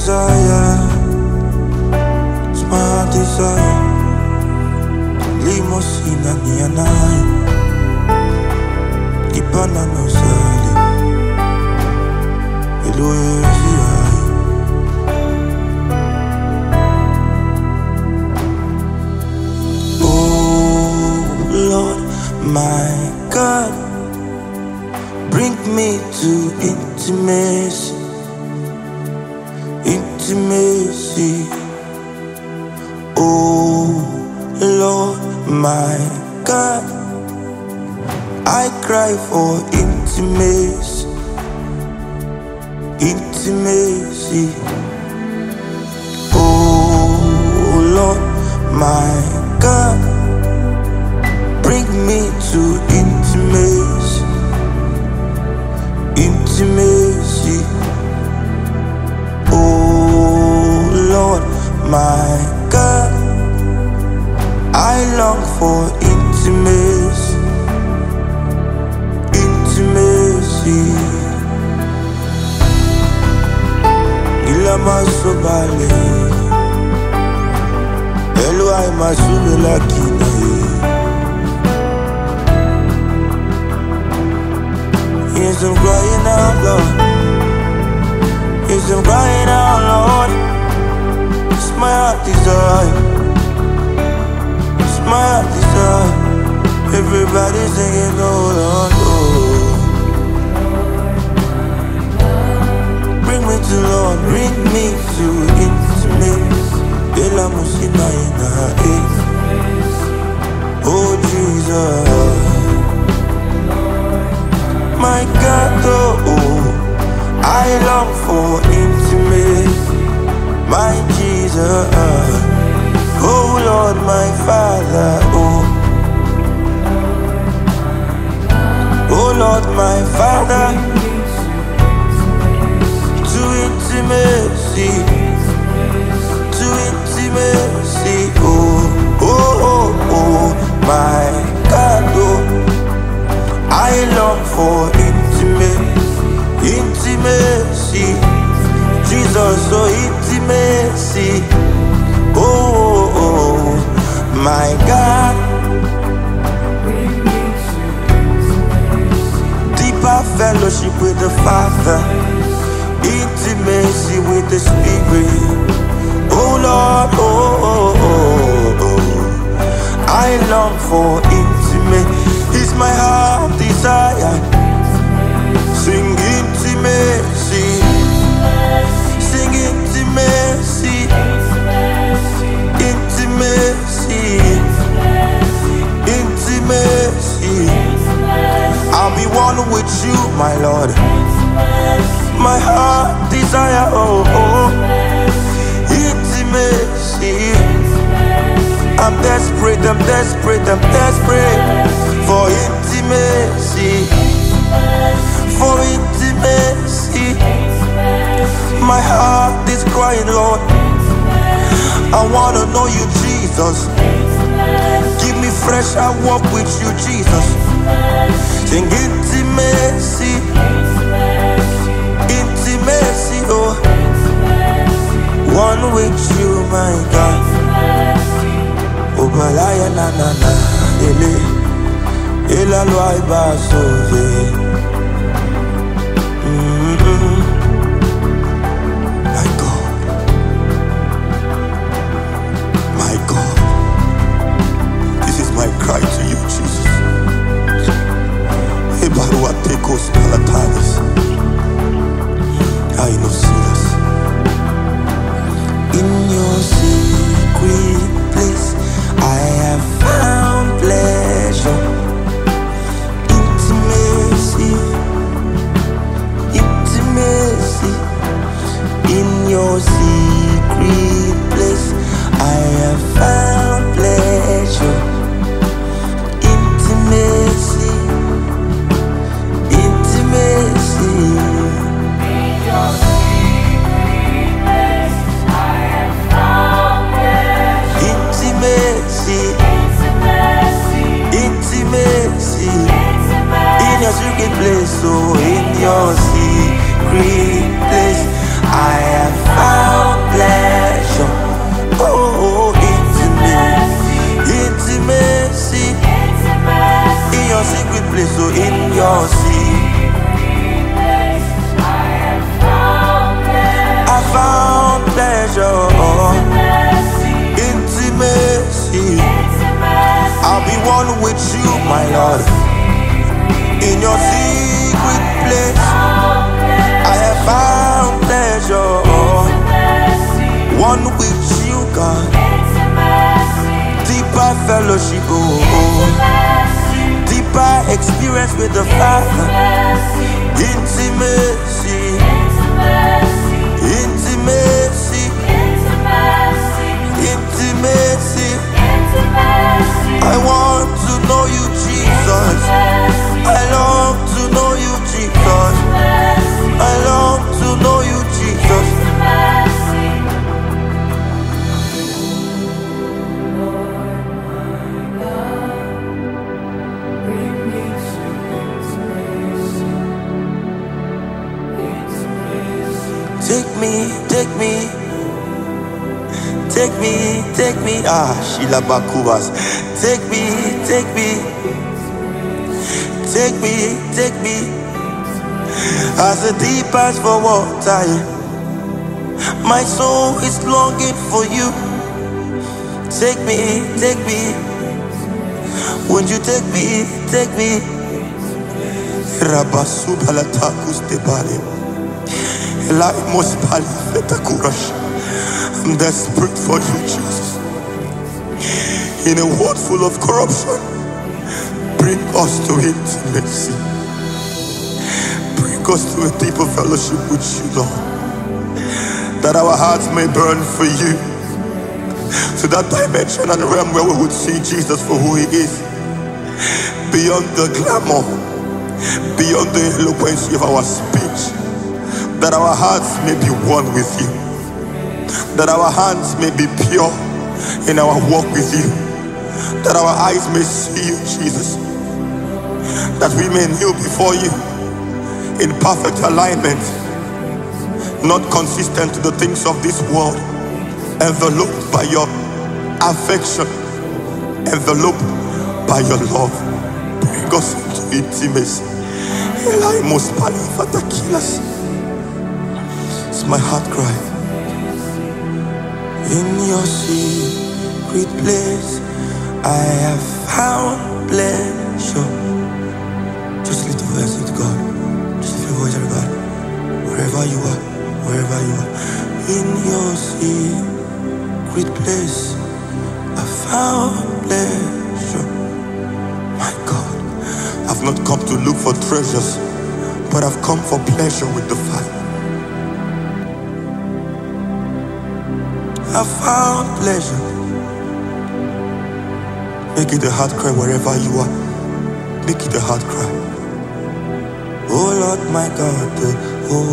desire. It's my desire. Limosina nianai. Kipana no sali. Eloezi ai. Oh Lord, my God, bring me to intimacy, intimacy. Oh Lord, my God, I cry for intimacy, intimacy. Oh Lord, my God, bring me to intimacy. Ilama sobale. Hello, I'm. Yes, I'm crying out, Lord. Yes, I'm crying out, Lord. It's my heart desire. It's my heart desire. Everybody singing, oh Lord, oh. Bring me to Lord, Jesus. Oh Lord, my Father, oh, oh Lord, my Father, to intimacy, oh, God. Deeper fellowship with the Father, intimacy with the Spirit. Oh Lord, oh, oh, oh, oh. oh. I long for intimacy. It's my heart with you, my Lord. My heart desire, oh, oh. Intimacy. I'm desperate, I'm desperate, I'm desperate for intimacy. For intimacy. My heart is crying, Lord. I wanna know you, Jesus. Give me fresh, I walk with you, Jesus. Sing intimacy. Intimacy, oh. One with you, my God. Na na na ele Ela loi ba sauver God in your secret place. I have found pleasure, one with you, God. Deeper fellowship, oh. deeper experience with the Father, intimacy, intimacy, intimacy. I want to know you, Jesus. I long to know you, Jesus. I long to know you, Jesus. Take me, take me, take me, take me, ah, Sheila Bakubas. Take me, take me. Take me, take me. As the deep pants for water. My soul is longing for you. Take me, take me. Would you take me, take me? Rabasubalatakus de Balim. Elai Mospali Fetakurash. I'm desperate for you, Jesus. In a world full of corruption, bring us to intimacy. Bring us to a deeper fellowship with you, Lord. That our hearts may burn for you. To that dimension and realm where we would see Jesus for who he is. Beyond the glamour, beyond the eloquence of our speech. That our hearts may be one with you that our hands may be pure in our walk with you, that our eyes may see you, Jesus, that we may kneel before you in perfect alignment, not consistent to the things of this world, enveloped by your affection, enveloped by your love. Bring us into intimacy. It's my heart cry. In your secret place, I have found pleasure. But I've come for pleasure with the Father. I found pleasure. Make it a heart cry wherever you are. Make it a heart cry. Oh Lord, my God. Oh, oh